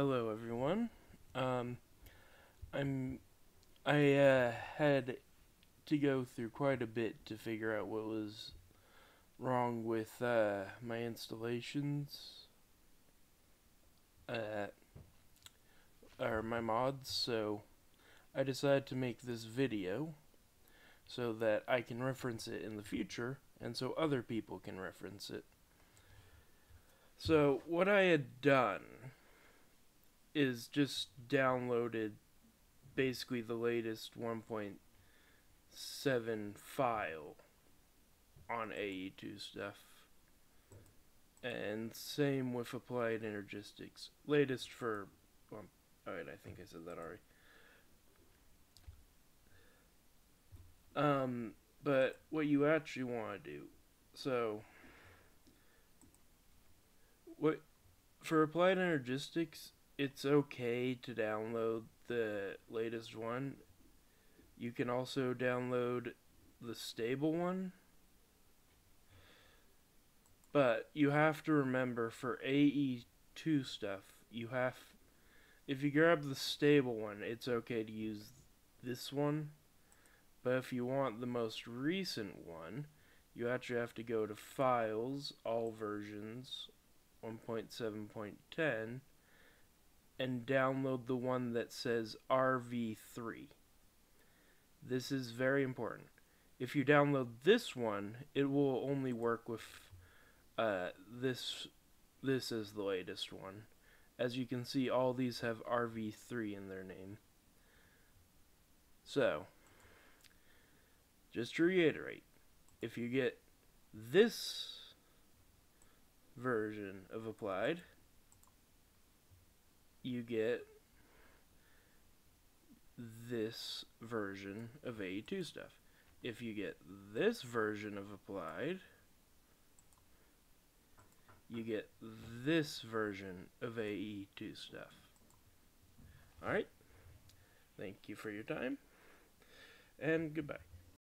Hello, everyone. Um, I'm I uh, had to go through quite a bit to figure out what was wrong with uh, my installations, uh, or my mods. So I decided to make this video so that I can reference it in the future, and so other people can reference it. So what I had done is just downloaded basically the latest 1.7 file on AE2 stuff. And same with Applied Energistics. Latest for. Well, Alright, I think I said that already. Um, but what you actually want to do. So. What. For Applied Energistics, it's okay to download the latest one. You can also download the stable one. But you have to remember for AE2 stuff, you have if you grab the stable one, it's okay to use this one. But if you want the most recent one, you actually have to go to Files, All Versions, 1.7.10 and download the one that says RV3. This is very important. If you download this one, it will only work with uh, this. This is the latest one. As you can see, all these have RV3 in their name. So, just to reiterate, if you get this version of Applied, you get this version of AE2 stuff. If you get this version of Applied, you get this version of AE2 stuff. Alright? Thank you for your time, and goodbye.